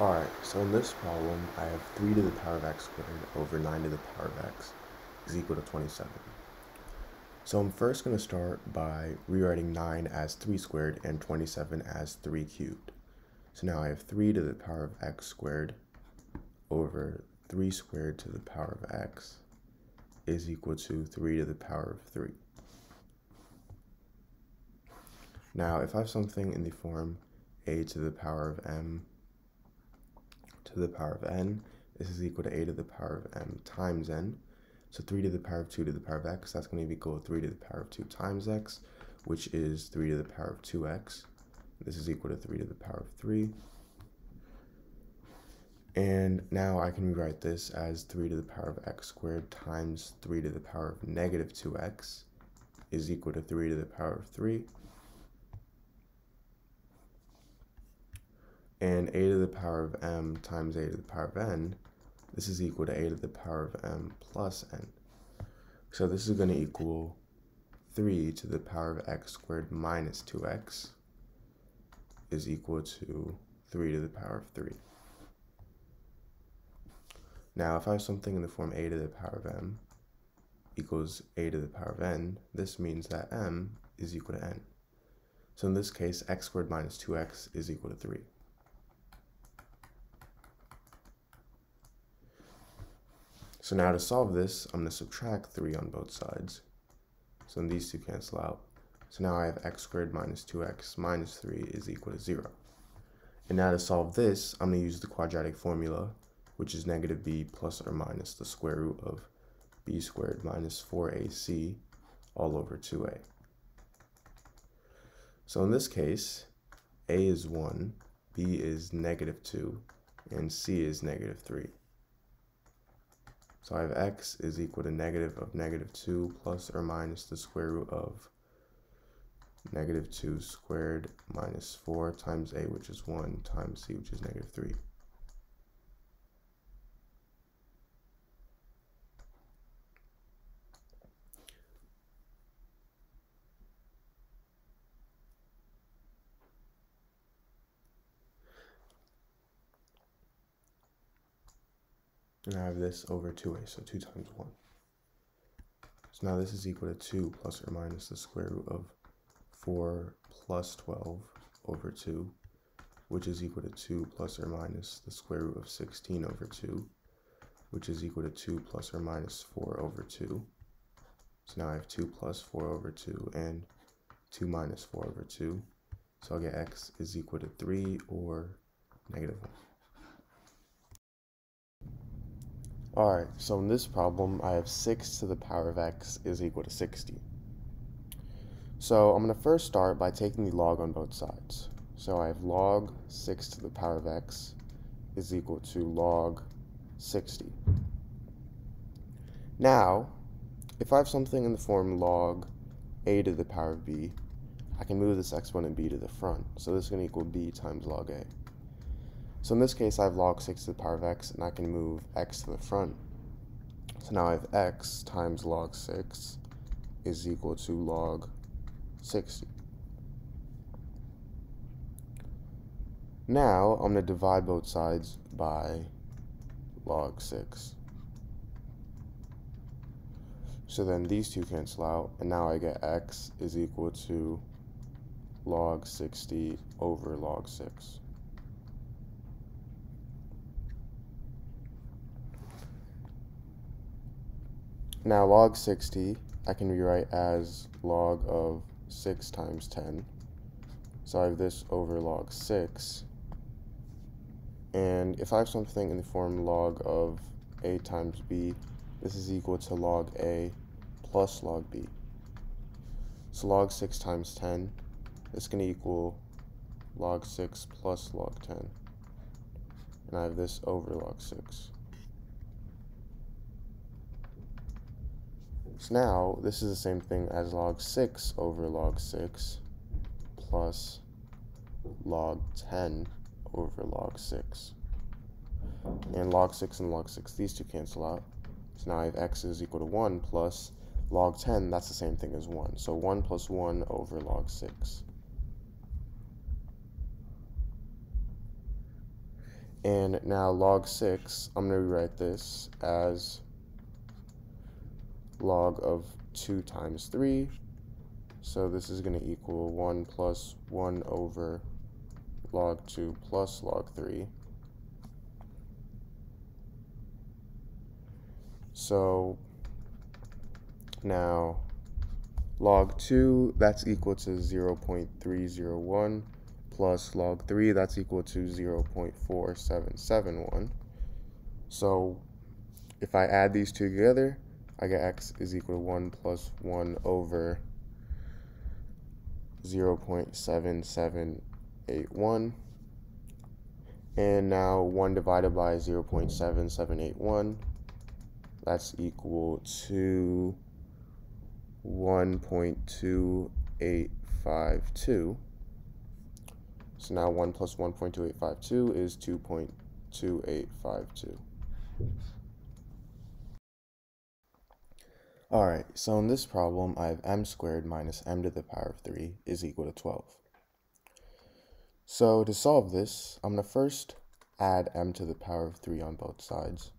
Alright, so in this problem, I have 3 to the power of x squared over 9 to the power of x is equal to 27. So I'm first going to start by rewriting 9 as 3 squared and 27 as 3 cubed. So now I have 3 to the power of x squared over 3 squared to the power of x is equal to 3 to the power of 3. Now, if I have something in the form a to the power of m to the power of n. This is equal to a to the power of m times n. So 3 to the power of 2 to the power of x, that's going to equal 3 to the power of 2 times x, which is 3 to the power of 2x. This is equal to 3 to the power of 3. And now I can rewrite this as 3 to the power of x squared times 3 to the power of negative 2x is equal to 3 to the power of 3. And a to the power of m times a to the power of n, this is equal to a to the power of m plus n. So this is going to equal 3 to the power of x squared minus 2x is equal to 3 to the power of 3. Now, if I have something in the form a to the power of m equals a to the power of n, this means that m is equal to n. So in this case, x squared minus 2x is equal to 3. So now to solve this, I'm going to subtract 3 on both sides. So then these two cancel out. So now I have x squared minus 2x minus 3 is equal to 0. And now to solve this, I'm going to use the quadratic formula, which is negative b plus or minus the square root of b squared minus 4ac all over 2a. So in this case, a is 1, b is negative 2, and c is negative 3. So I have x is equal to negative of negative 2 plus or minus the square root of negative 2 squared minus 4 times a, which is 1, times c, which is negative 3. And I have this over 2a, so 2 times 1. So now this is equal to 2 plus or minus the square root of 4 plus 12 over 2, which is equal to 2 plus or minus the square root of 16 over 2, which is equal to 2 plus or minus 4 over 2. So now I have 2 plus 4 over 2 and 2 minus 4 over 2. So I'll get x is equal to 3 or negative 1. Alright, so in this problem, I have 6 to the power of x is equal to 60. So I'm going to first start by taking the log on both sides. So I have log 6 to the power of x is equal to log 60. Now, if I have something in the form log a to the power of b, I can move this exponent b to the front. So this is going to equal b times log a. So in this case, I have log 6 to the power of x, and I can move x to the front. So now I have x times log 6 is equal to log 60. Now, I'm going to divide both sides by log 6. So then these two cancel out, and now I get x is equal to log 60 over log 6. Now log 60 I can rewrite as log of 6 times 10. So I have this over log 6. And if I have something in the form log of a times b, this is equal to log a plus log b. So log 6 times 10 is going to equal log 6 plus log 10. And I have this over log 6. So now, this is the same thing as log 6 over log 6 plus log 10 over log 6. And log 6 and log 6, these two cancel out. So now I have x is equal to 1 plus log 10, that's the same thing as 1. So 1 plus 1 over log 6. And now log 6, I'm going to rewrite this as log of 2 times 3. So this is going to equal 1 plus 1 over log 2 plus log 3. So now log 2, that's equal to 0 0.301 plus log 3, that's equal to 0 0.4771. So if I add these two together, I get x is equal to 1 plus 1 over 0 0.7781. And now 1 divided by 0 0.7781, that's equal to 1.2852. So now 1 plus 1.2852 is 2.2852. Alright, so in this problem, I have m squared minus m to the power of 3 is equal to 12. So to solve this, I'm going to first add m to the power of 3 on both sides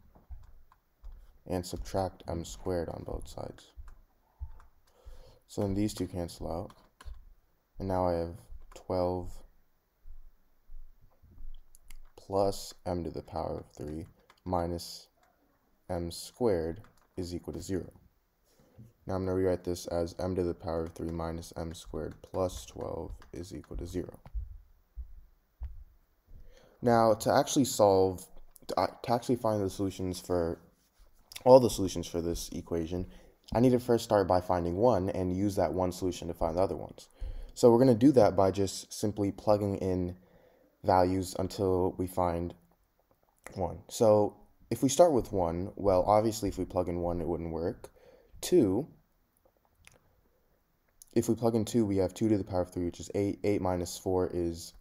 and subtract m squared on both sides. So then these two cancel out, and now I have 12 plus m to the power of 3 minus m squared is equal to 0. Now I'm going to rewrite this as m to the power of 3 minus m squared plus 12 is equal to 0. Now, to actually solve, uh, to, actually find the solutions for, all the solutions for this equation, I need to first start by finding one and use that one solution to find the other ones. So we're going to do that by just simply plugging in values until we find 1. So if we start with 1, well, obviously if we plug in 1, it wouldn't work. 2, if we plug in 2, we have 2 to the power of 3, which is 8. 8 minus 4 is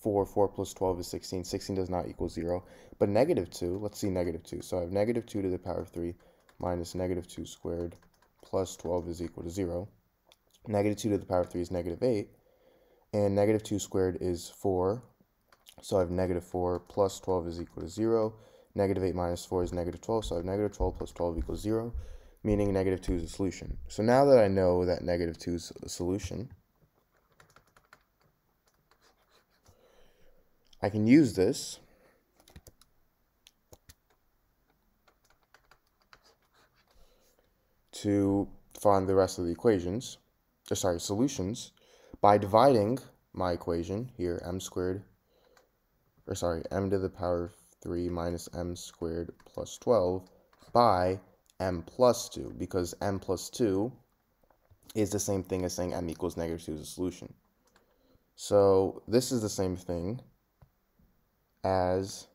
4. 4 plus 12 is 16. 16 does not equal 0. But negative 2, let's see negative 2. So I have negative 2 to the power of 3 minus negative 2 squared plus 12 is equal to 0. Negative 2 to the power of 3 is negative 8. And negative 2 squared is 4 so I have negative 4 plus 12 is equal to 0. Negative 8 minus 4 is negative 12. So I have negative 12 plus 12 equals 0, meaning negative 2 is a solution. So now that I know that negative 2 is a solution, I can use this to find the rest of the equations, or uh, sorry, solutions, by dividing my equation here, m squared or sorry, m to the power of 3 minus m squared plus 12 by m plus 2 because m plus 2 is the same thing as saying m equals negative 2 is a solution. So this is the same thing as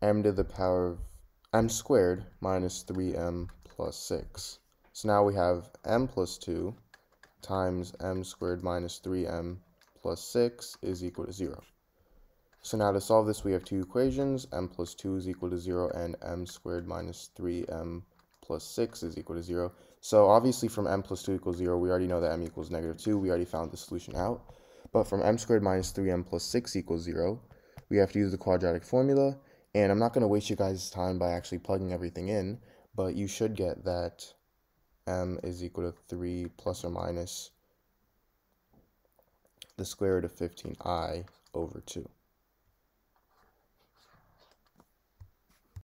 m to the power of m squared minus 3m plus 6. So now we have m plus 2 times m squared minus 3m plus 6 is equal to 0. So now to solve this, we have two equations. m plus 2 is equal to 0, and m squared minus 3m plus 6 is equal to 0. So obviously from m plus 2 equals 0, we already know that m equals negative 2. We already found the solution out. But from m squared minus 3m plus 6 equals 0, we have to use the quadratic formula. And I'm not going to waste you guys' time by actually plugging everything in, but you should get that m is equal to 3 plus or minus the square root of 15i over 2.